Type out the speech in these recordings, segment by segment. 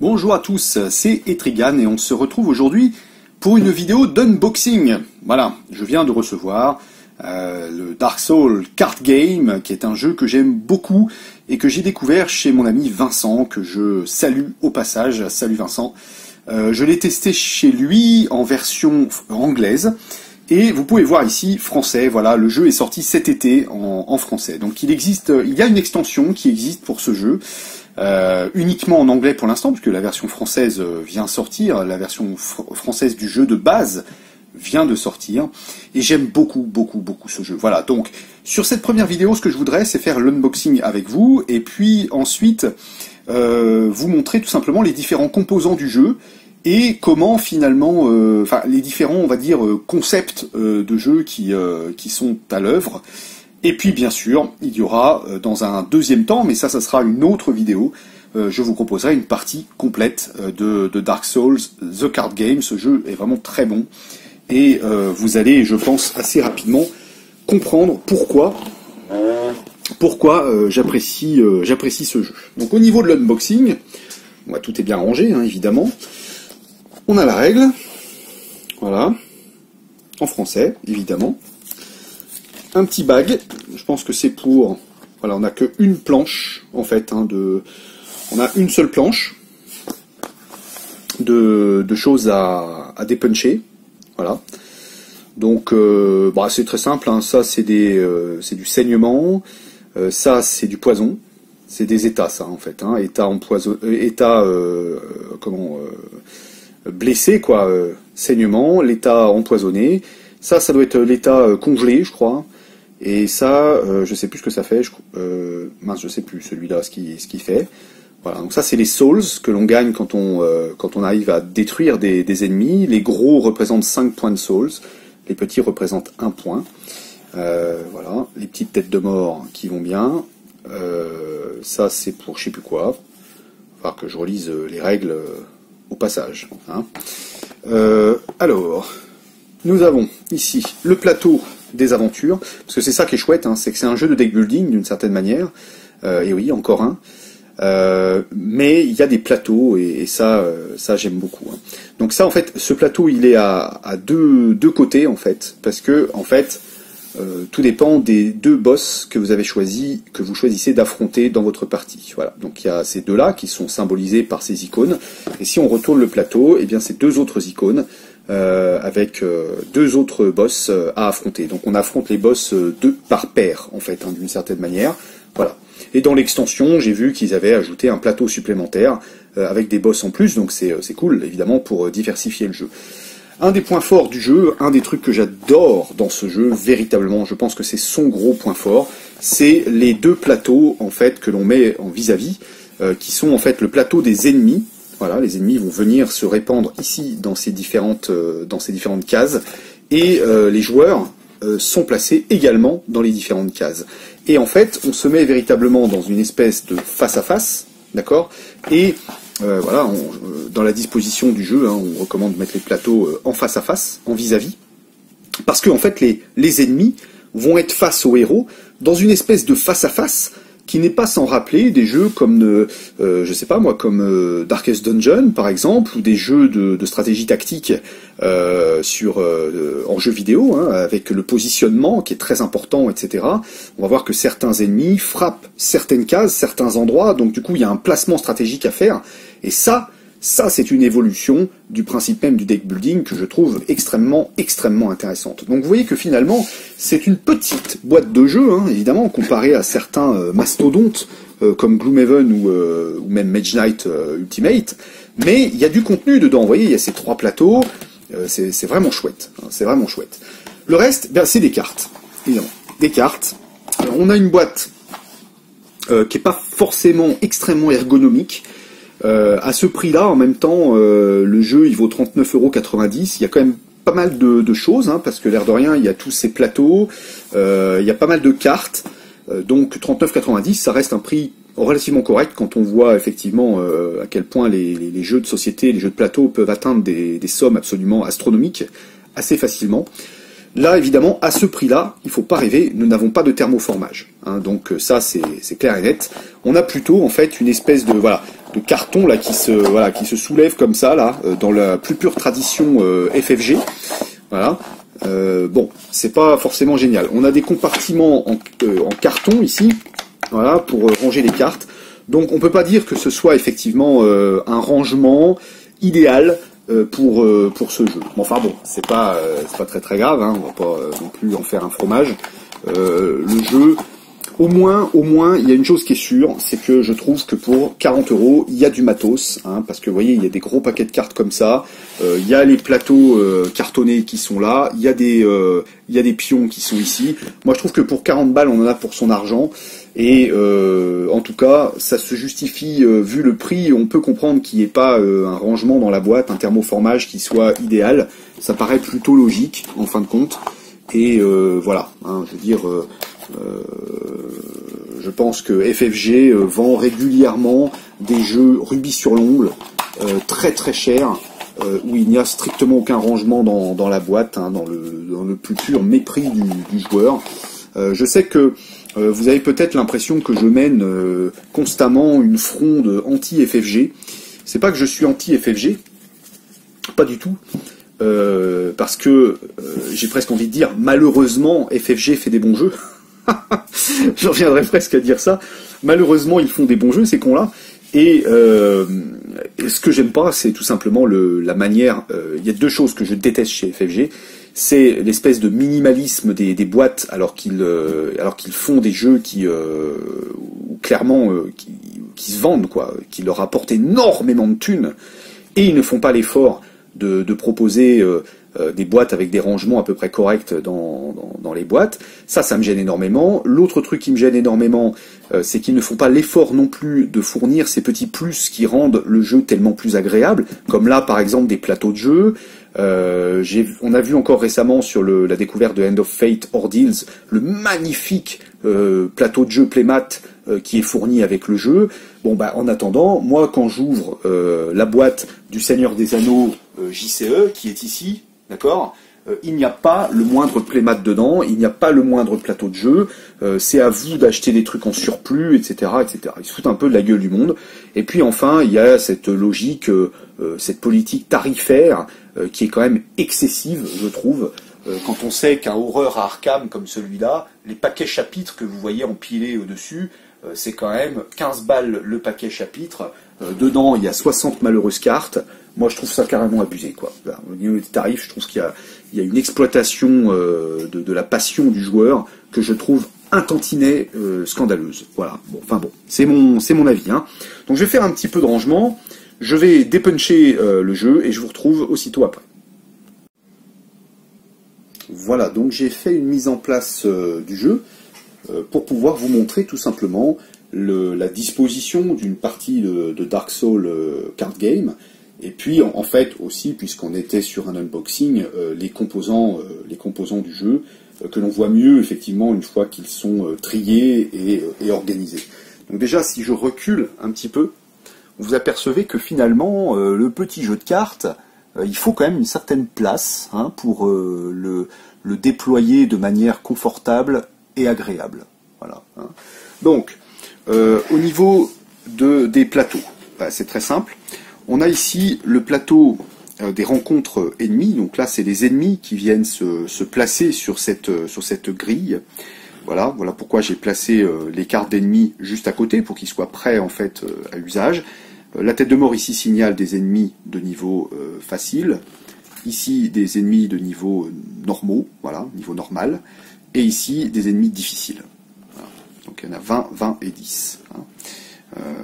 Bonjour à tous, c'est Etrigan et on se retrouve aujourd'hui pour une vidéo d'unboxing. Voilà, je viens de recevoir euh, le Dark Souls Card Game, qui est un jeu que j'aime beaucoup et que j'ai découvert chez mon ami Vincent, que je salue au passage. Salut Vincent. Euh, je l'ai testé chez lui en version anglaise. Et vous pouvez voir ici français, voilà, le jeu est sorti cet été en, en français. Donc il existe, il y a une extension qui existe pour ce jeu. Euh, uniquement en anglais pour l'instant, puisque la version française euh, vient sortir, la version française du jeu de base vient de sortir, et j'aime beaucoup, beaucoup, beaucoup ce jeu. Voilà, donc sur cette première vidéo, ce que je voudrais, c'est faire l'unboxing avec vous, et puis ensuite euh, vous montrer tout simplement les différents composants du jeu, et comment finalement, enfin les différents, on va dire, concepts de jeu qui, qui sont à l'œuvre. Et puis bien sûr, il y aura euh, dans un deuxième temps, mais ça, ça sera une autre vidéo, euh, je vous proposerai une partie complète euh, de, Dark Souls, The Card Game. Ce jeu est vraiment très bon. Et vous allez, je pense, assez rapidement comprendre pourquoi, pourquoi j'apprécie, ce jeu. Donc au niveau de l'unboxing, tout est bien rangé, hein, évidemment. On a la règle, voilà, en français, évidemment un petit bag. Je pense que c'est pour... Voilà, on n'a qu'une planche, en fait. Hein, on a une seule planche de, choses à, à dépuncher. Voilà. Donc, euh, bah, c'est très simple. Hein. Ça, euh, c'est du saignement. Euh, ça, c'est du poison. C'est des états, ça, en fait. Hein. État état, comment, blessé, quoi. saignement, l'état empoisonné. Ça, ça doit être l'état congelé, je crois. Et ça, euh, je sais plus ce que ça fait. Je, euh, mince, je sais plus celui-là ce qu'il ce fait. Voilà. Donc ça, c'est les souls que l'on gagne quand on euh, quand on arrive à détruire des, ennemis. Les gros représentent 5 points de souls. Les petits représentent 1 point. Euh, voilà. Les petites têtes de mort qui vont bien. Euh, ça, c'est pour je sais plus quoi. Falloir que je relise les règles au passage. Hein. alors, nous avons ici le plateau des aventures, parce que c'est ça qui est chouette, hein, c'est que c'est un jeu de deck building d'une certaine manière, euh, et oui, encore un. Euh, mais il y a des plateaux et, ça, euh, ça j'aime beaucoup. Hein. Donc ça, en fait, ce plateau, il est à, deux, côtés en fait, parce que en fait, tout dépend des deux boss que vous avez choisi, que vous choisissez d'affronter dans votre partie. Voilà. Donc il y a ces deux-là qui sont symbolisés par ces icônes. Et si on retourne le plateau, eh bien ces deux autres icônes euh, avec euh, deux autres boss euh, à affronter. Donc on affronte les boss deux par paire, en fait, hein, d'une certaine manière. Voilà. Et dans l'extension, j'ai vu qu'ils avaient ajouté un plateau supplémentaire avec des boss en plus, donc c'est cool, évidemment, pour diversifier le jeu. Un des points forts du jeu, un des trucs que j'adore dans ce jeu, véritablement, je pense que c'est son gros point fort, c'est les deux plateaux, en fait, que l'on met en vis-à-vis, -vis, qui sont en fait le plateau des ennemis, voilà, les ennemis vont venir se répandre ici dans ces différentes, euh, cases, et euh, les joueurs euh, sont placés également dans les différentes cases. Et en fait, on se met véritablement dans une espèce de face à face, d'accord? Et voilà, dans la disposition du jeu, hein, on recommande de mettre les plateaux en face à face, en vis-à-vis, parce que fait, les, les ennemis vont être face aux héros dans une espèce de face à face qui n'est pas sans rappeler des jeux comme, euh, euh, je sais pas moi, comme euh, Darkest Dungeon par exemple, ou des jeux de, stratégie tactique sur en jeu vidéo, hein, avec le positionnement qui est très important, etc. On va voir que certains ennemis frappent certaines cases, certains endroits, donc du coup il y a un placement stratégique à faire, et ça, ça, c'est une évolution du principe même du deck building que je trouve extrêmement, extrêmement intéressante. Donc vous voyez que finalement, c'est une petite boîte de jeu, hein, évidemment, comparée à certains euh, mastodontes euh, comme Gloomhaven ou, euh, ou même Mage Knight Ultimate, mais il y a du contenu dedans. Vous voyez, il y a ces trois plateaux, c'est vraiment chouette. Hein, c'est vraiment chouette. Le reste, ben, c'est des cartes, évidemment. Des cartes. on a une boîte qui n'est pas forcément extrêmement ergonomique, euh, à ce prix-là, en même temps, euh, le jeu il vaut 39,90€. Il y a quand même pas mal de, choses, hein, parce que l'air de rien, il y a tous ces plateaux, euh, il y a pas mal de cartes. donc 39,90, ça reste un prix relativement correct quand on voit effectivement à quel point les, jeux de société, les jeux de plateau peuvent atteindre des, sommes absolument astronomiques assez facilement. Là, évidemment, à ce prix-là, il faut pas rêver, nous n'avons pas de thermoformage. Hein, donc ça, c'est clair et net. On a plutôt, en fait, une espèce de voilà de carton là qui se soulève comme ça là, dans la plus pure tradition FFG. Voilà. Euh, bon, c'est pas forcément génial. On a des compartiments en, en carton ici, pour ranger les cartes. Donc on peut pas dire que ce soit effectivement euh, un rangement idéal euh, pour euh, pour ce jeu. enfin bon, c'est pas c'est pas très très grave, hein, on va pas non plus en faire un fromage. le jeu, au moins au moins il y a une chose qui est sûre, c'est que je trouve que pour 40 euros il y a du matos, hein, parce que vous voyez il y a des gros paquets de cartes comme ça, il y a les plateaux cartonnés qui sont là, il y a des il y a des pions qui sont ici. Moi je trouve que pour 40 balles on en a pour son argent. Et euh, en tout cas, ça se justifie, euh, vu le prix, on peut comprendre qu'il n'y ait pas euh, un rangement dans la boîte, un thermoformage qui soit idéal. Ça paraît plutôt logique, en fin de compte. Et voilà, hein, je veux dire, je pense que FFG vend régulièrement des jeux rubis sur l'ongle, très très chers, où il n'y a strictement aucun rangement dans, la boîte, hein, dans, le, plus pur mépris du, du joueur. je sais que euh, vous avez peut-être l'impression que je mène euh, constamment une fronde anti-FFG. C'est pas que je suis anti-FFG, pas du tout, euh, parce que j'ai presque envie de dire malheureusement FFG fait des bons jeux. je reviendrai presque à dire ça. Malheureusement ils font des bons jeux ces cons-là. Et ce que j'aime pas, c'est tout simplement la manière. Il y a deux choses que je déteste chez FFG c'est l'espèce de minimalisme des, boîtes alors qu'ils euh, alors qu'ils font des jeux qui euh, clairement euh, qui, se vendent quoi, qui leur apportent énormément de thunes et ils ne font pas l'effort de, proposer des boîtes avec des rangements à peu près corrects dans, dans, les boîtes. Ça, ça me gêne énormément. L'autre truc qui me gêne énormément, c'est qu'ils ne font pas l'effort non plus de fournir ces petits plus qui rendent le jeu tellement plus agréable, comme là par exemple des plateaux de jeu, euh, on a vu encore récemment sur la découverte de End of Fate Ordeals le magnifique euh, plateau de jeu Playmat euh, qui est fourni avec le jeu. Bon bah en attendant, moi quand j'ouvre la boîte du Seigneur des Anneaux JCE qui est ici, d'accord, il n'y a pas le moindre playmat dedans, il n'y a pas le moindre plateau de jeu, c'est à vous d'acheter des trucs en surplus, etc., etc. Ils se foutent un peu de la gueule du monde. Et puis enfin, il y a cette logique, cette politique tarifaire qui est quand même excessive, je trouve, euh, quand on sait qu'un horreur à Arkham comme celui-là, les paquets chapitres que vous voyez empilés au-dessus, euh, c'est quand même 15 balles le paquet chapitre. dedans, il y a 60 malheureuses cartes. Moi, je trouve ça carrément abusé. Quoi. Au niveau des tarifs, je trouve qu'il y, a, une exploitation de, la passion du joueur que je trouve un tantinet scandaleuse. Voilà. Bon, enfin bon, c'est mon, mon avis. Hein. Donc, je vais faire un petit peu de rangement. Je vais dépuncher euh, le jeu et je vous retrouve aussitôt après. Voilà, donc j'ai fait une mise en place euh, du jeu euh, pour pouvoir vous montrer tout simplement la disposition d'une partie de, Dark Souls card game et puis en, fait aussi puisqu'on était sur un unboxing les composants les composants du jeu que l'on voit mieux effectivement une fois qu'ils sont triés et organisés. Donc déjà si je recule un petit peu vous apercevez que finalement, euh, le petit jeu de cartes, euh, il faut quand même une certaine place hein, pour euh, le, déployer de manière confortable et agréable. Hein. Donc, au niveau de, des plateaux, bah, c'est très simple. On a ici le plateau des rencontres ennemies. Donc là, c'est des ennemis qui viennent se, placer sur cette, grille. Voilà, voilà pourquoi j'ai placé les cartes d'ennemis juste à côté pour qu'ils soient prêts en fait à usage. Euh, la tête de mort ici signale des ennemis de niveau euh, facile, ici des ennemis de niveau euh, normaux, voilà, niveau normal, et ici des ennemis difficiles. Donc il y en a 20, 20 et 10. Hein.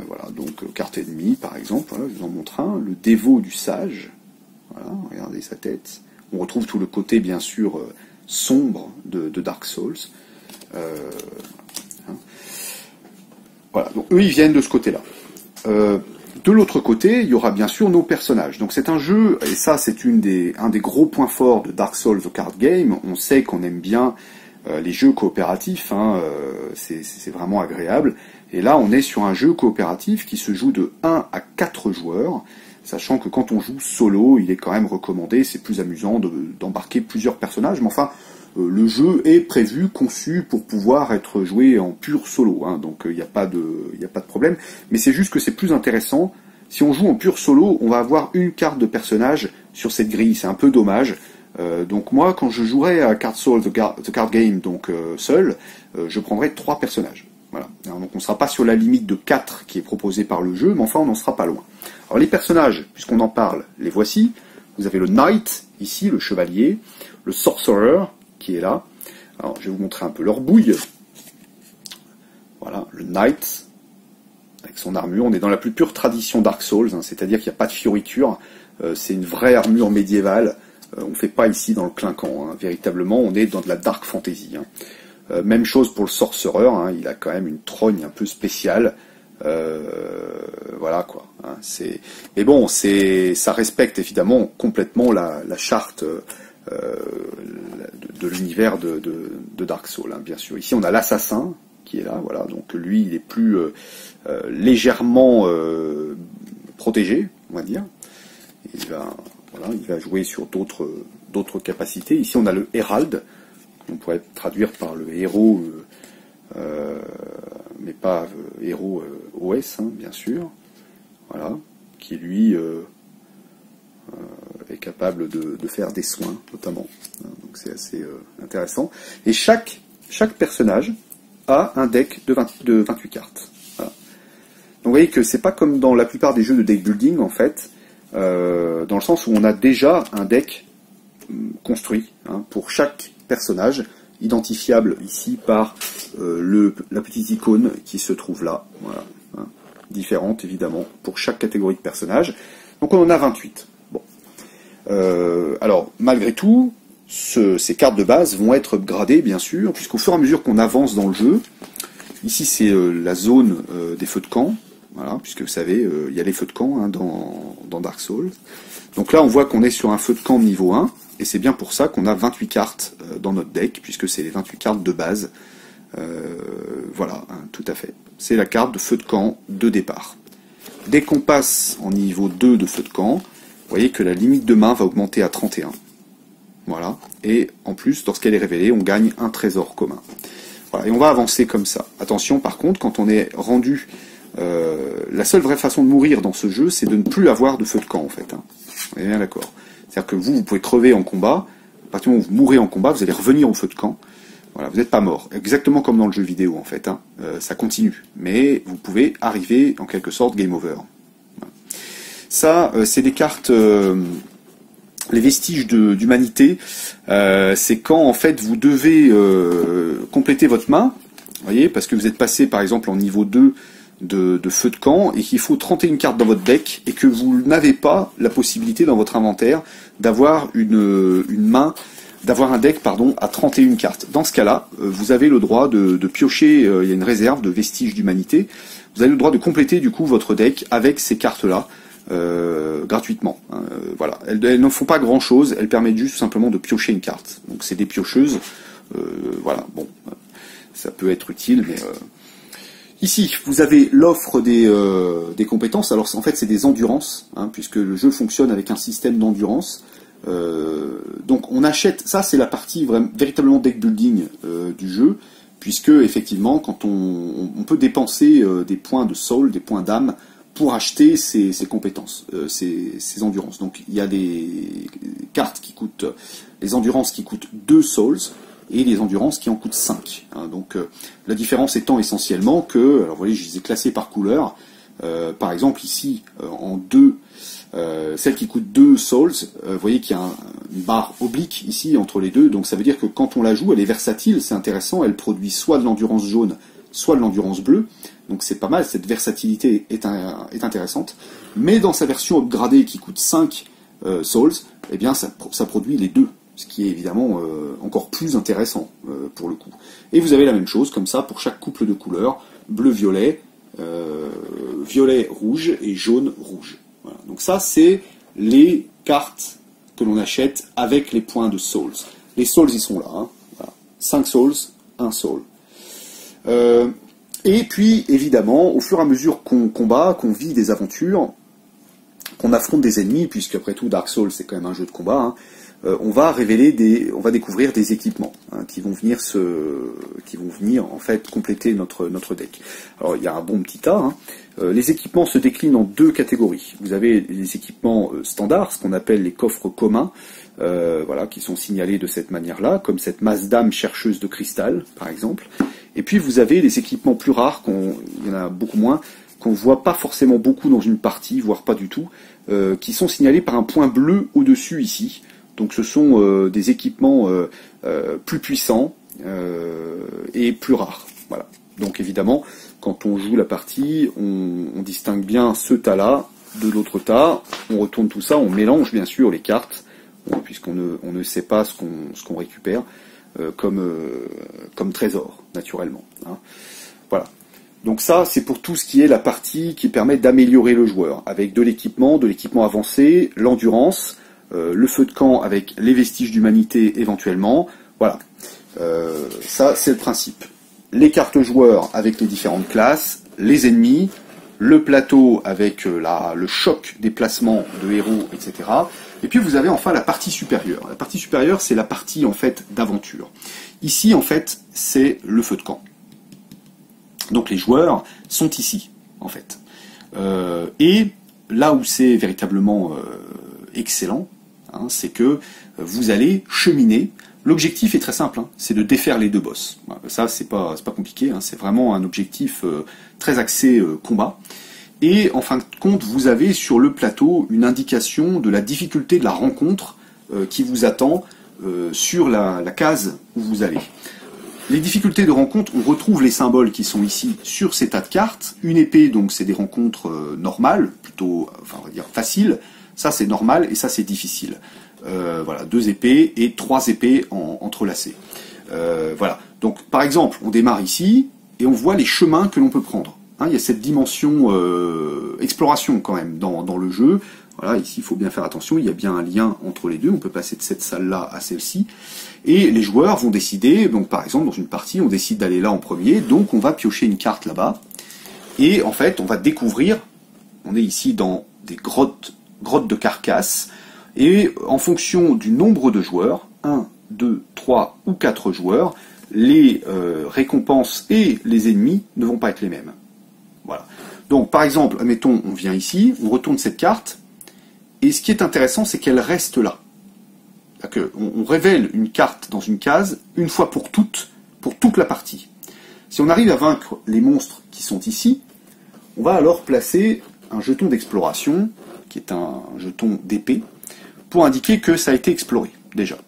voilà, donc carte ennemie par exemple, je vous en montre un, le dévot du sage, voilà, regardez sa tête. On retrouve tout le côté bien sûr sombre de, Dark Souls. Hein. Voilà, donc eux ils viennent de ce côté-là. De l'autre côté, il y aura bien sûr nos personnages. Donc c'est un jeu, et ça c'est un des gros points forts de Dark Souls The Card Game. On sait qu'on aime bien euh, les jeux coopératifs, hein, euh, c'est vraiment agréable. Et là, on est sur un jeu coopératif qui se joue de 1 à 4 joueurs, sachant que quand on joue solo, il est quand même recommandé, c'est plus amusant d'embarquer plusieurs personnages. Mais enfin, le jeu est prévu, conçu pour pouvoir être joué en pur solo, hein, donc il n'y a, pas de, problème. Mais c'est juste que c'est plus intéressant. Si on joue en pur solo, on va avoir une carte de personnage sur cette grille. C'est un peu dommage. donc moi, quand je jouerai à Card Soul, The, Card Game, donc seul, je prendrai trois personnages. Voilà. donc on ne sera pas sur la limite de 4 qui est proposée par le jeu, mais enfin on n'en sera pas loin. Alors les personnages, puisqu'on en parle, les voici. Vous avez le Knight, ici, le chevalier, le Sorcerer, qui est là. Alors je vais vous montrer un peu leur bouille. Voilà, le Knight, avec son armure. On est dans la plus pure tradition Dark Souls, hein, c'est-à-dire qu'il n'y a pas de fioriture. Euh, c'est une vraie armure médiévale. Euh, on ne fait pas ici dans le clinquant. Hein. Véritablement, on est dans de la Dark Fantasy. Hein. Euh, même chose pour le Sorcerer, hein, il a quand même une trogne un peu spéciale. Euh, voilà quoi. C'est, mais bon, c'est, ça respecte évidemment complètement la, charte euh, de, l'univers de, Dark Souls, hein, bien sûr. Ici, on a l'assassin qui est là, voilà. Donc lui, il est plus légèrement protégé, on va dire. Il va, voilà, il va jouer sur d'autres d'autres capacités. Ici, on a le Herald on pourrait traduire par le héros, euh, euh, mais pas euh, héros OS, hein, bien sûr, voilà, qui lui capable de, faire des soins, notamment. Hein, donc c'est assez intéressant. Et chaque, chaque personnage a un deck de, de 28 cartes. Donc vous voyez que c'est pas comme dans la plupart des jeux de deck building, en fait, dans le sens où on a déjà un deck hum, construit hein, pour chaque personnage, identifiable ici par euh, le, la petite icône qui se trouve là, hein, différente évidemment pour chaque catégorie de personnage. Donc on en a 28. Euh, alors malgré tout, ces cartes de base vont être upgradées bien sûr, puisqu'au fur et à mesure qu'on avance dans le jeu, ici c'est euh, la zone des feux de camp, puisque vous savez, il y a les feux de camp hein, dans, Dark Souls. Donc là on voit qu'on est sur un feu de camp niveau 1, et c'est bien pour ça qu'on a 28 cartes euh, dans notre deck, puisque c'est les 28 cartes de base. Euh, voilà, hein, tout à fait. C'est la carte de feu de camp de départ. Dès qu'on passe en niveau 2 de feu de camp, vous voyez que la limite de main va augmenter à 31. Voilà. Et en plus, lorsqu'elle est révélée, on gagne un trésor commun. Voilà. Et on va avancer comme ça. Attention, par contre, quand on est rendu... Euh, la seule vraie façon de mourir dans ce jeu, c'est de ne plus avoir de feu de camp, en fait. Hein. Êtes bien d'accord c'est-à-dire que vous, vous pouvez crever en combat, à partir du moment où vous mourrez en combat, vous allez revenir au feu de camp. Voilà, vous n'êtes pas mort. Exactement comme dans le jeu vidéo, en fait. Hein. Euh, ça continue. Mais vous pouvez arriver, en quelque sorte, game over. Ça, euh, c'est des cartes... Euh, les vestiges d'humanité, c'est quand, en fait, vous devez compléter votre main, voyez, parce que vous êtes passé, par exemple, en niveau 2 de, feu de camp et qu'il faut 31 cartes dans votre deck et que vous n'avez pas la possibilité dans votre inventaire d'avoir une, main, d'avoir un deck pardon, à 31 cartes. Dans ce cas-là, euh, vous avez le droit de, piocher, euh, il y a une réserve de vestiges d'humanité, vous avez le droit de compléter du coup votre deck avec ces cartes-là. Euh, gratuitement. Hein. voilà, elles, ne font pas grand chose, elles permettent juste simplement de piocher une carte. Donc c'est des piocheuses. voilà, bon, ça peut être utile, mais Ici, vous avez l'offre des, euh, des, compétences. Alors, en fait, c'est des endurances, hein, puisque le jeu fonctionne avec un système d'endurance. Euh, donc, on achète. Ça, c'est la partie véritablement deck building euh, du jeu, puisque effectivement, quand on, on peut dépenser des points de soul, des points d'âme, pour acheter ces, ces compétences, ces, ces, endurances. Donc, il y a des cartes qui coûtent, les endurances qui coûtent 2 souls, et les endurances qui en coûtent 5. Hein. donc euh, la différence étant essentiellement que, alors vous voyez, je les ai classées par couleur. Euh, par exemple ici euh, en 2, celle qui coûte 2 souls, vous voyez qu'il y a une barre oblique ici entre les deux, donc ça veut dire que quand on la joue, elle est versatile, c'est intéressant, elle produit soit de l'endurance jaune, soit de l'endurance bleue, donc c'est pas mal, cette versatilité est, intéressante, mais dans sa version upgradée qui coûte 5 souls, eh bien ça, produit les deux ce qui est évidemment euh, encore plus intéressant euh, pour le coup. Et vous avez la même chose comme ça pour chaque couple de couleurs, bleu-violet, euh, violet-rouge et jaune-rouge. Donc ça, c'est les cartes que l'on achète avec les points de souls. Les souls, ils sont là. Hein. 5 souls, 1 soul. Et puis, évidemment, au fur et à mesure qu'on combat, qu'on vit des aventures, qu'on affronte des ennemis, puisque après tout, Dark Souls, c'est quand même un jeu de combat, hein, euh, on va révéler des, on va découvrir des équipements hein, qui vont venir se, qui vont venir en fait compléter notre notre deck. Alors il y a un bon petit tas. Hein. Euh, les équipements se déclinent en deux catégories. Vous avez les équipements euh, standards, ce qu'on appelle les coffres communs, voilà, qui sont signalés de cette manière-là, comme cette masse d'âme chercheuse de cristal, par exemple. Et puis vous avez les équipements plus rares, qu'on, il y en a beaucoup moins, qu'on voit pas forcément beaucoup dans une partie, voire pas du tout, qui sont signalés par un point bleu au-dessus ici. Donc ce sont euh, des équipements euh, euh, plus puissants et plus rares. Donc évidemment, quand on joue la partie, on, distingue bien ce tas-là de l'autre tas, on retourne tout ça, on mélange bien sûr les cartes, puisqu'on ne, sait pas ce qu'on récupère comme, comme trésor, naturellement. Hein. Voilà. Donc ça, c'est pour tout ce qui est la partie qui permet d'améliorer le joueur, avec de l'équipement, de l'équipement avancé, l'endurance, euh, le feu de camp avec les vestiges d'humanité éventuellement. Voilà. Euh, ça, c'est le principe. Les cartes joueurs avec les différentes classes, les ennemis, le plateau avec euh, la, le choc des placements de héros, etc. Et puis vous avez enfin la partie supérieure. La partie supérieure, c'est la partie en fait d'aventure. Ici, en fait, c'est le feu de camp. Donc les joueurs sont ici, en fait. et là où c'est véritablement excellent, Hein, c'est que vous allez cheminer. L'objectif est très simple, hein, c'est de défaire les deux boss. Ça, c'est pas, pas compliqué, hein, c'est vraiment un objectif euh, très axé euh, combat. Et en fin de compte, vous avez sur le plateau une indication de la difficulté de la rencontre euh, qui vous attend sur la, case où vous allez. Les difficultés de rencontre, on retrouve les symboles qui sont ici sur ces tas de cartes. Une épée, donc c'est des rencontres normales, plutôt, enfin on va dire faciles. Ça c'est normal et ça c'est difficile. Euh, voilà, deux épées et trois épées en, entrelacées. Euh, voilà. Donc par exemple, on démarre ici et on voit les chemins que l'on peut prendre. Hein, il y a cette dimension euh, exploration quand même dans, le jeu. Voilà, ici il faut bien faire attention, il y a bien un lien entre les deux. On peut passer de cette salle-là à celle-ci. Et les joueurs vont décider, donc par exemple dans une partie, on décide d'aller là en premier, donc on va piocher une carte là-bas. Et en fait, on va découvrir, on est ici dans des grottes grotte de carcasse, et en fonction du nombre de joueurs, 1, 2, 3 ou 4 joueurs, les euh, récompenses et les ennemis ne vont pas être les mêmes. Voilà. Donc par exemple, admettons, on vient ici, on retourne cette carte, et ce qui est intéressant, c'est qu'elle reste là. On, on révèle une carte dans une case une fois pour toutes, pour toute la partie. Si on arrive à vaincre les monstres qui sont ici, on va alors placer un jeton d'exploration qui est un jeton d'épée, pour indiquer que ça a été exploré, déjà.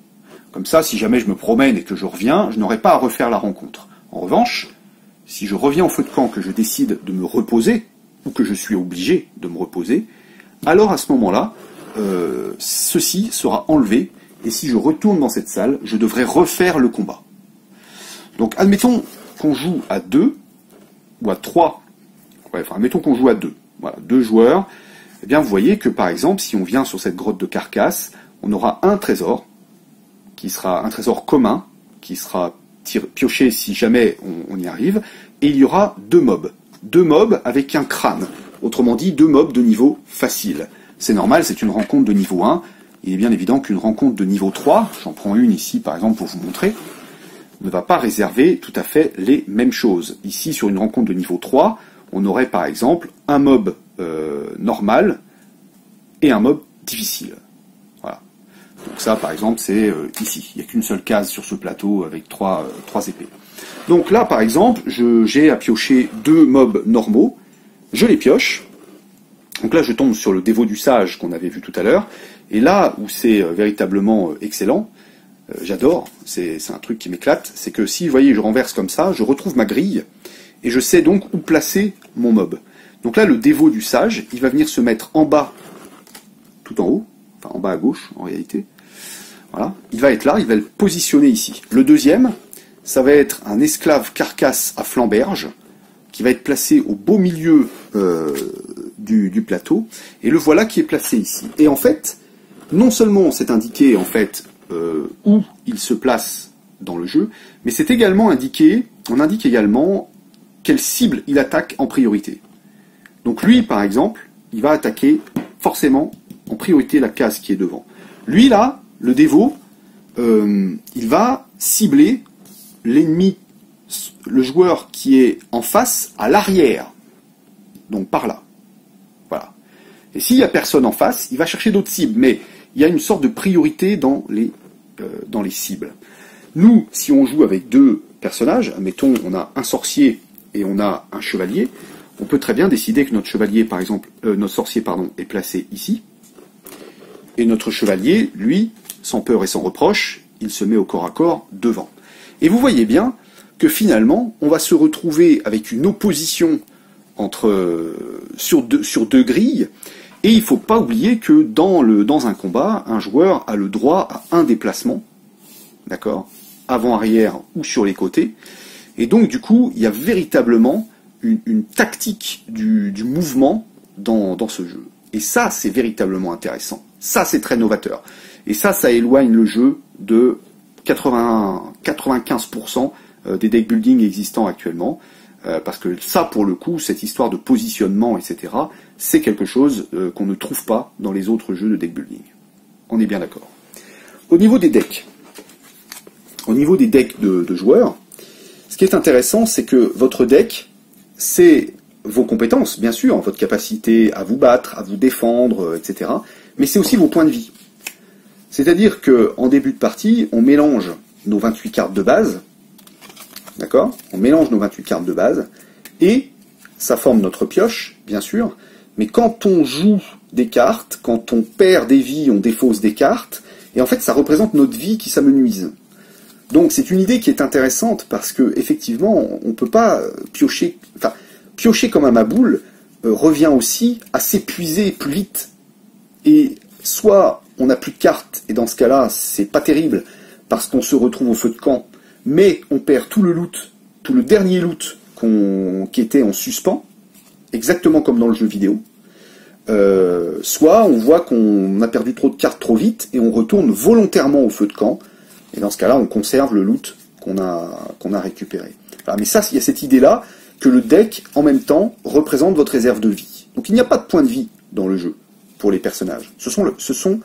Comme ça, si jamais je me promène et que je reviens, je n'aurai pas à refaire la rencontre. En revanche, si je reviens au feu de camp, que je décide de me reposer, ou que je suis obligé de me reposer, alors à ce moment-là, euh, ceci sera enlevé, et si je retourne dans cette salle, je devrais refaire le combat. Donc admettons qu'on joue à deux, ou à trois, enfin admettons qu'on joue à deux, voilà, deux joueurs, eh bien vous voyez que par exemple, si on vient sur cette grotte de carcasse, on aura un trésor, qui sera un trésor commun, qui sera pioché si jamais on, y arrive, et il y aura deux mobs. Deux mobs avec un crâne. Autrement dit, deux mobs de niveau facile. C'est normal, c'est une rencontre de niveau 1. Il est bien évident qu'une rencontre de niveau 3, j'en prends une ici par exemple pour vous montrer, ne va pas réserver tout à fait les mêmes choses. Ici, sur une rencontre de niveau 3, on aurait par exemple un mob euh, normal et un mob difficile. Donc ça, par exemple, c'est euh, ici. Il n'y a qu'une seule case sur ce plateau avec trois, euh, trois épées. Donc là, par exemple, j'ai à piocher deux mobs normaux. Je les pioche. Donc là, je tombe sur le dévot du sage qu'on avait vu tout à l'heure. Et là où c'est véritablement excellent, j'adore, c'est un truc qui m'éclate, c'est que si, vous voyez, je renverse comme ça, je retrouve ma grille, et je sais donc où placer mon mob. Donc là, le dévot du sage, il va venir se mettre en bas, tout en haut, enfin en bas à gauche en réalité. Voilà. Il va être là, il va le positionner ici. Le deuxième, ça va être un esclave carcasse à flamberge, qui va être placé au beau milieu euh, du, plateau, et le voilà qui est placé ici. Et en fait, non seulement c'est indiqué en fait euh, où il se place dans le jeu, mais c'est également indiqué, on indique également quelle cible il attaque en priorité. Donc lui, par exemple, il va attaquer forcément en priorité la case qui est devant. Lui, là, le dévot, euh, il va cibler l'ennemi, le joueur qui est en face à l'arrière. Donc par là. Voilà. Et s'il n'y a personne en face, il va chercher d'autres cibles. Mais il y a une sorte de priorité dans les, euh, cibles. Nous, si on joue avec deux personnages, mettons on a un sorcier et on a un chevalier, on peut très bien décider que notre chevalier, par exemple, euh, notre sorcier, pardon, est placé ici, et notre chevalier, lui, sans peur et sans reproche, il se met au corps à corps devant. Et vous voyez bien que finalement, on va se retrouver avec une opposition entre, euh, sur, deux, grilles, et il ne faut pas oublier que dans, le, dans un combat, un joueur a le droit à un déplacement, d'accord, avant-arrière ou sur les côtés, et donc du coup, il y a véritablement une, tactique du, mouvement dans, dans ce jeu. Et ça, c'est véritablement intéressant. Ça, c'est très novateur. Et ça, ça éloigne le jeu de 80, 95% euh, des deck building existants actuellement. Euh, parce que ça, pour le coup, cette histoire de positionnement, etc., c'est quelque chose euh, qu'on ne trouve pas dans les autres jeux de deck building. On est bien d'accord. Au niveau des decks, au niveau des decks de, de joueurs, ce qui est intéressant, c'est que votre deck, c'est vos compétences, bien sûr, votre capacité à vous battre, à vous défendre, etc. Mais c'est aussi vos points de vie. C'est-à-dire qu'en début de partie, on mélange nos 28 cartes de base, d'accord? On mélange nos 28 cartes de base, et ça forme notre pioche, bien sûr, mais quand on joue des cartes, quand on perd des vies, on défausse des cartes, et en fait ça représente notre vie qui s'amenuise. Donc c'est une idée qui est intéressante parce que effectivement on ne peut pas piocher, enfin piocher comme un maboule euh, revient aussi à s'épuiser plus vite. Et soit on n'a plus de cartes, et dans ce cas-là, c'est pas terrible, parce qu'on se retrouve au feu de camp, mais on perd tout le loot, tout le dernier loot qui était en suspens, exactement comme dans le jeu vidéo. Euh, soit on voit qu'on a perdu trop de cartes trop vite et on retourne volontairement au feu de camp, et dans ce cas-là, on conserve le loot qu'on a, qu'on a récupéré. mais ça, il y a cette idée-là que le deck, en même temps, représente votre réserve de vie. Donc il n'y a pas de point de vie dans le jeu pour les personnages. Ce sont le, ce sont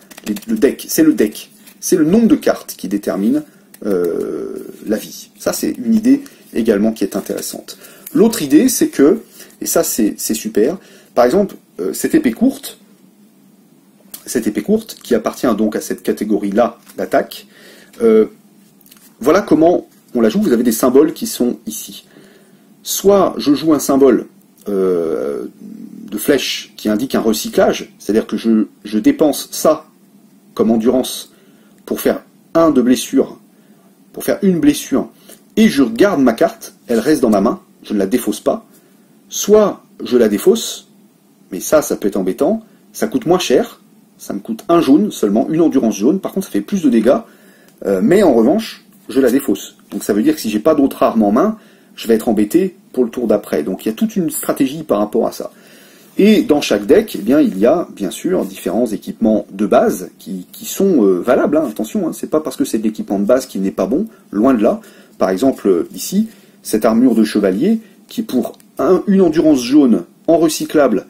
le deck, c'est le deck. C'est le nombre de cartes qui détermine euh, la vie. Ça, c'est une idée également qui est intéressante. L'autre idée, c'est que, et ça c'est super, par exemple, euh, cette épée courte, cette épée courte, qui appartient donc à cette catégorie-là d'attaque, euh, voilà comment on la joue. Vous avez des symboles qui sont ici. Soit je joue un symbole de flèche qui indique un recyclage, c'est-à-dire que je, dépense ça comme endurance pour faire un de blessure, pour faire une blessure, et je garde ma carte, elle reste dans ma main, je ne la défausse pas, soit je la défausse, mais ça, ça peut être embêtant, ça coûte moins cher, ça me coûte un jaune seulement, une endurance jaune, par contre ça fait plus de dégâts, euh, mais en revanche, je la défausse. Donc ça veut dire que si j'ai pas d'autres armes en main, je vais être embêté pour le tour d'après. Donc il y a toute une stratégie par rapport à ça. Et dans chaque deck, eh bien, il y a bien sûr différents équipements de base qui, sont euh, valables. Hein, attention, hein, c'est pas parce que c'est de l'équipement de base qui n'est pas bon, loin de là. Par exemple, ici, cette armure de chevalier qui, pour une endurance jaune en recyclable,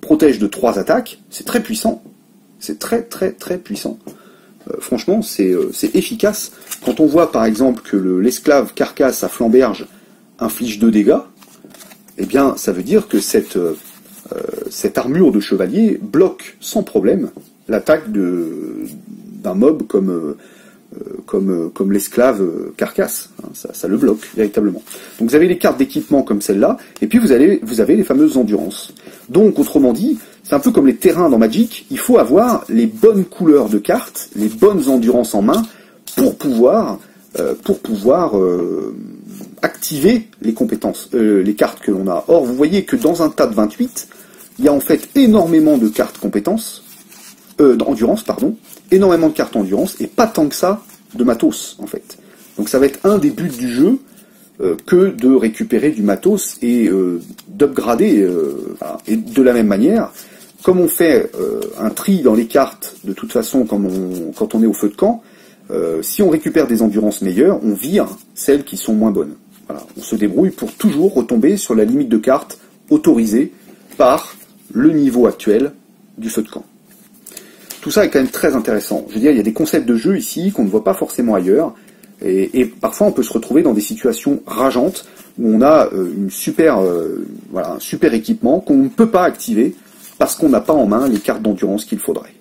protège de trois attaques, c'est très puissant. C'est très très très puissant. Euh, franchement, euh, c'est efficace. Quand on voit par exemple que l'esclave carcasse à flamberge inflige deux dégâts, eh bien, ça veut dire que cette euh, cette armure de chevalier bloque sans problème l'attaque d'un mob comme, euh, euh, comme, comme l'esclave carcasse. Hein, ça, le bloque véritablement. Donc vous avez les cartes d'équipement comme celle-là, et puis vous, allez, vous avez les fameuses endurances. Donc autrement dit, c'est un peu comme les terrains dans Magic, il faut avoir les bonnes couleurs de cartes, les bonnes endurances en main pour pouvoir, pour pouvoir activer les compétences, les cartes que l'on a. Or, vous voyez que dans un tas de 28, il y a en fait énormément de cartes compétences, euh, d'endurance, pardon, énormément de cartes endurance, et pas tant que ça de matos, en fait. Donc ça va être un des buts du jeu, euh, que de récupérer du matos et euh, d'upgrader. Euh, Et de la même manière, comme on fait un tri dans les cartes, de toute façon, quand on, quand on est au feu de camp, si on récupère des endurances meilleures, on vire celles qui sont moins bonnes. Voilà. On se débrouille pour toujours retomber sur la limite de cartes autorisée par le niveau actuel du feu de camp. tout ça est quand même très intéressant. Je veux dire, il y a des concepts de jeu ici qu'on ne voit pas forcément ailleurs. Et, parfois, on peut se retrouver dans des situations rageantes où on a euh, une super, euh, voilà, un super équipement qu'on ne peut pas activer parce qu'on n'a pas en main les cartes d'endurance qu'il faudrait.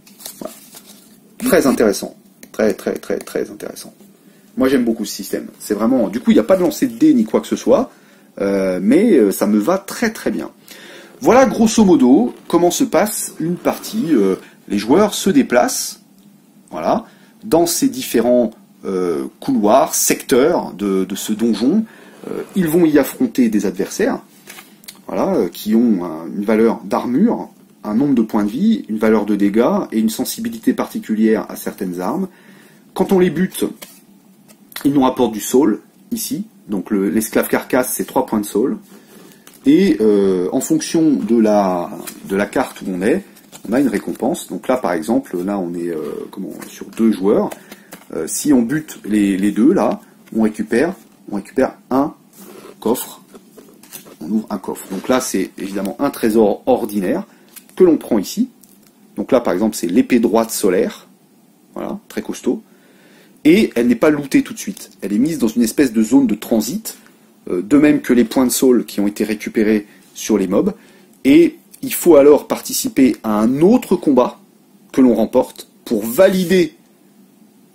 Très intéressant. Très, très, très, très intéressant. Moi, j'aime beaucoup ce système. C'est vraiment. Du coup, il n'y a pas de lancer de dés ni quoi que ce soit, euh, mais ça me va très, très bien. Voilà, grosso modo, comment se passe une partie. les joueurs se déplacent, voilà, dans ces différents euh, couloirs, secteurs de, ce donjon. Euh, ils vont y affronter des adversaires, voilà, euh, qui ont une valeur d'armure, un nombre de points de vie, une valeur de dégâts et une sensibilité particulière à certaines armes. Quand on les bute, ils nous rapportent du soul, ici. Donc l'esclave carcasse, c'est 3 points de soul. Et en fonction de la, de la carte où on est, on a une récompense. Donc là, par exemple, là, on est comment, sur deux joueurs. Euh, si on bute les, deux là, on récupère, on récupère un coffre. On ouvre un coffre. Donc là, c'est évidemment un trésor ordinaire que l'on prend ici. Donc là, par exemple, c'est l'épée droite solaire. Voilà, très costaud. Et elle n'est pas lootée tout de suite. Elle est mise dans une espèce de zone de transit, euh, de même que les points de sol qui ont été récupérés sur les mobs. Et il faut alors participer à un autre combat que l'on remporte pour valider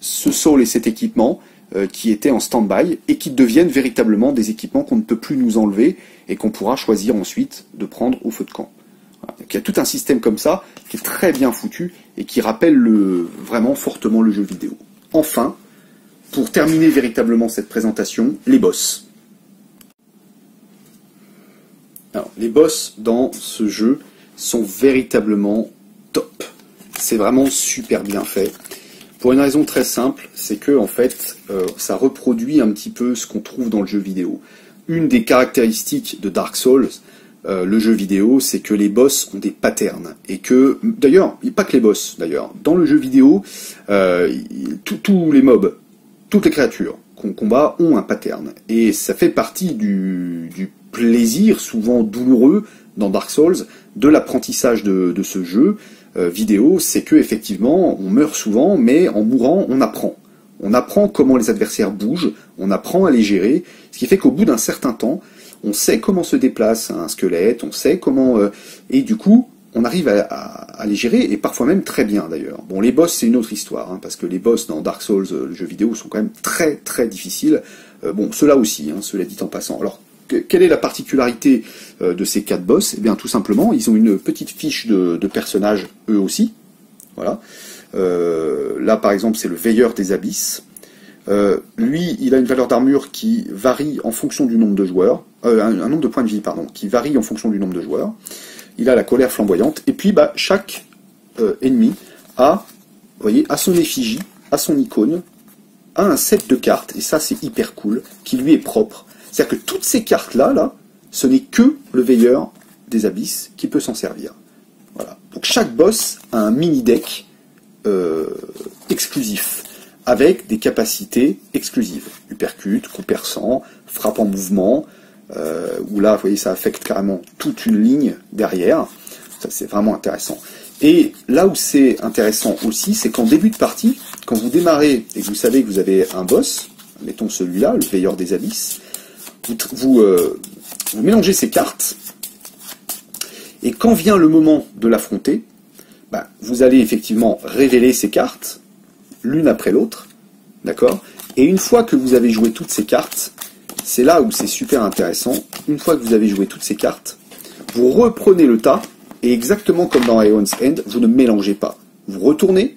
ce sol et cet équipement euh, qui étaient en stand-by et qui deviennent véritablement des équipements qu'on ne peut plus nous enlever et qu'on pourra choisir ensuite de prendre au feu de camp. il y a tout un système comme ça qui est très bien foutu et qui rappelle vraiment fortement le jeu vidéo. Enfin, pour terminer véritablement cette présentation, les boss. Les boss dans ce jeu sont véritablement top. C'est vraiment super bien fait. Pour une raison très simple, c'est que en fait, euh, ça reproduit un petit peu ce qu'on trouve dans le jeu vidéo. Une des caractéristiques de Dark Souls, euh, le jeu vidéo, c'est que les boss ont des patterns et que, d'ailleurs, pas que les boss, d'ailleurs, dans le jeu vidéo, euh, tous les mobs, toutes les créatures qu'on combat ont un pattern et ça fait partie du, plaisir, souvent douloureux, dans Dark Souls, de l'apprentissage de, ce jeu. Euh, vidéo, c'est que effectivement, on meurt souvent, mais en mourant, on apprend. On apprend comment les adversaires bougent, on apprend à les gérer, ce qui fait qu'au bout d'un certain temps, on sait comment se déplace un squelette, on sait comment... Euh, et du coup, on arrive à, les gérer, et parfois même très bien d'ailleurs. Bon, les boss, c'est une autre histoire, hein, parce que les boss dans Dark Souls, euh, le jeu vidéo, sont quand même très très difficiles. bon, ceux-là aussi, hein, cela dit en passant. Alors, quelle est la particularité euh, de ces quatre boss? Eh bien, tout simplement, ils ont une petite fiche de, personnages, eux aussi. Voilà. Euh, là, par exemple, c'est le Veilleur des Abysses. Euh, lui, il a une valeur d'armure qui varie en fonction du nombre de joueurs, un, nombre de points de vie, pardon, qui varie en fonction du nombre de joueurs. Il a la colère flamboyante, et puis bah, chaque ennemi a, voyez, à son effigie, à son icône, a un set de cartes, et ça c'est hyper cool, qui lui est propre. C'est-à-dire que toutes ces cartes-là, là, ce n'est que le veilleur des abysses qui peut s'en servir. Voilà. Donc chaque boss a un mini-deck euh, exclusif, avec des capacités exclusives. Uppercut, coup perçant, frappe en mouvement, euh, où là, vous voyez, ça affecte carrément toute une ligne derrière. Ça, c'est vraiment intéressant. Et là où c'est intéressant aussi, c'est qu'en début de partie, quand vous démarrez et que vous savez que vous avez un boss, mettons celui-là, le veilleur des abysses, euh, vous, mélangez ces cartes, et quand vient le moment de l'affronter, bah, vous allez effectivement révéler ces cartes, l'une après l'autre, d'accord? Et une fois que vous avez joué toutes ces cartes, c'est là où c'est super intéressant, une fois que vous avez joué toutes ces cartes, vous reprenez le tas, et exactement comme dans Ion's End, vous ne mélangez pas. Vous retournez,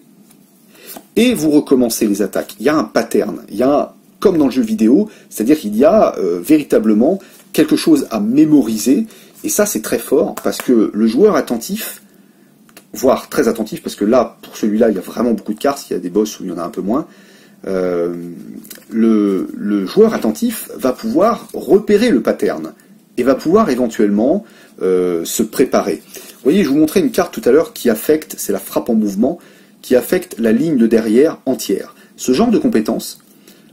et vous recommencez les attaques. Il y a un pattern, il y a comme dans le jeu vidéo, c'est-à-dire qu'il y a euh, véritablement quelque chose à mémoriser, et ça c'est très fort, parce que le joueur attentif, voire très attentif, parce que là, pour celui-là, il y a vraiment beaucoup de cartes, il y a des boss où il y en a un peu moins, euh, le, joueur attentif va pouvoir repérer le pattern, et va pouvoir éventuellement euh, se préparer. Vous voyez, je vous montrais une carte tout à l'heure qui affecte, c'est la frappe en mouvement, qui affecte la ligne de derrière entière. Ce genre de compétence,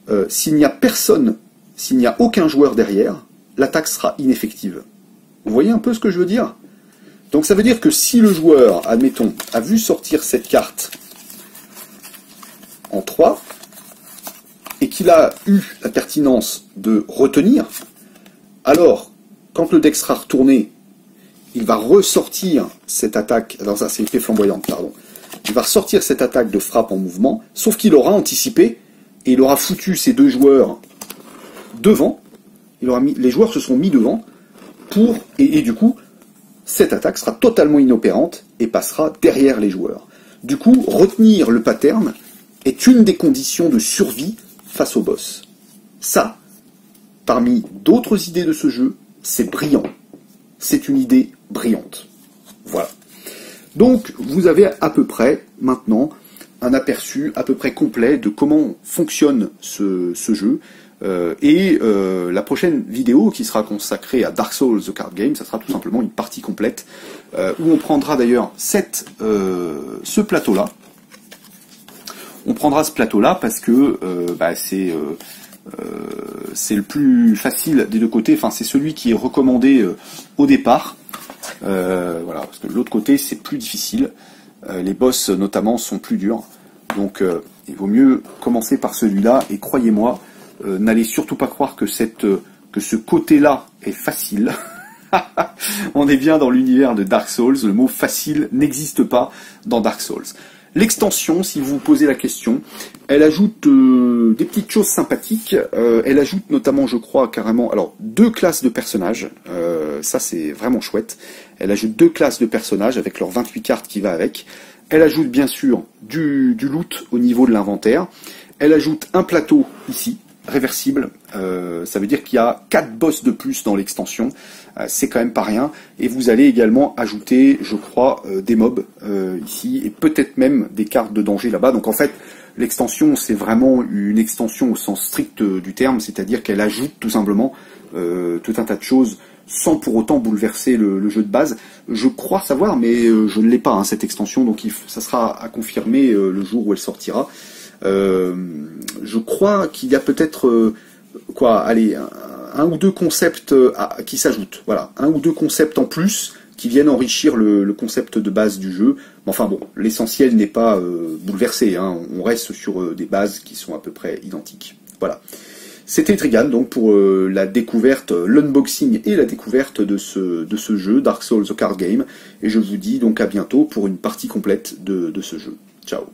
euh, s'il n'y a personne, s'il n'y a aucun joueur derrière, l'attaque sera ineffective. Vous voyez un peu ce que je veux dire? Donc ça veut dire que si le joueur, admettons, a vu sortir cette carte en 3, et qu'il a eu la pertinence de retenir, alors, quand le deck sera retourné, il va ressortir cette attaque, alors ça c'est une flamboyante, pardon, il va ressortir cette attaque de frappe en mouvement, sauf qu'il aura anticipé, et il aura foutu ces deux joueurs devant, les joueurs se sont mis devant, pour, et du coup, cette attaque sera totalement inopérante et passera derrière les joueurs. Du coup, retenir le pattern est une des conditions de survie face au boss. Ça, parmi d'autres idées de ce jeu, c'est brillant. C'est une idée brillante. Voilà. Donc, vous avez à peu près maintenant un aperçu à peu près complet de comment fonctionne ce, jeu. Euh, et euh, la prochaine vidéo qui sera consacrée à Dark Souls The Card Game, ça sera tout simplement une partie complète euh, où on prendra d'ailleurs ce plateau-là. On prendra ce plateau-là parce que bah, c'est le plus facile des deux côtés. Enfin, c'est celui qui est recommandé au départ. voilà, parce que de l'autre côté, c'est plus difficile. Les boss notamment sont plus durs. Donc il vaut mieux commencer par celui-là. Et croyez-moi, euh, n'allez surtout pas croire que, cette, euh, que ce côté-là est facile. On est bien dans l'univers de Dark Souls, le mot facile n'existe pas dans Dark Souls. L'extension, si vous vous posez la question, elle ajoute euh, des petites choses sympathiques. elle ajoute notamment, je crois, carrément, alors deux classes de personnages. ça, c'est vraiment chouette. Elle ajoute deux classes de personnages avec leurs 28 cartes qui va avec. Elle ajoute bien sûr du loot au niveau de l'inventaire. Elle ajoute un plateau ici, réversible. Euh, ça veut dire qu'il y a 4 boss de plus dans l'extension. Euh, c'est quand même pas rien. Et vous allez également ajouter, je crois, euh, des mobs ici et peut-être même des cartes de danger là-bas. Donc en fait, l'extension c'est vraiment une extension au sens strict du terme, c'est-à-dire qu'elle ajoute tout simplement tout un tas de choses sans pour autant bouleverser le, jeu de base. Je crois savoir, mais je ne l'ai pas hein, cette extension, donc ça sera à confirmer le jour où elle sortira. Euh, je crois qu'il y a peut-être euh, quoi, allez, un, ou deux concepts euh, qui s'ajoutent. Voilà, un ou deux concepts en plus qui viennent enrichir le, concept de base du jeu. Mais enfin bon, l'essentiel n'est pas bouleversé. Hein. On reste sur des bases qui sont à peu près identiques. Voilà. C'était Trigan donc pour la découverte, l'unboxing et la découverte de ce, de ce jeu, Dark Souls The Card Game. Et je vous dis donc à bientôt pour une partie complète de, de ce jeu. Ciao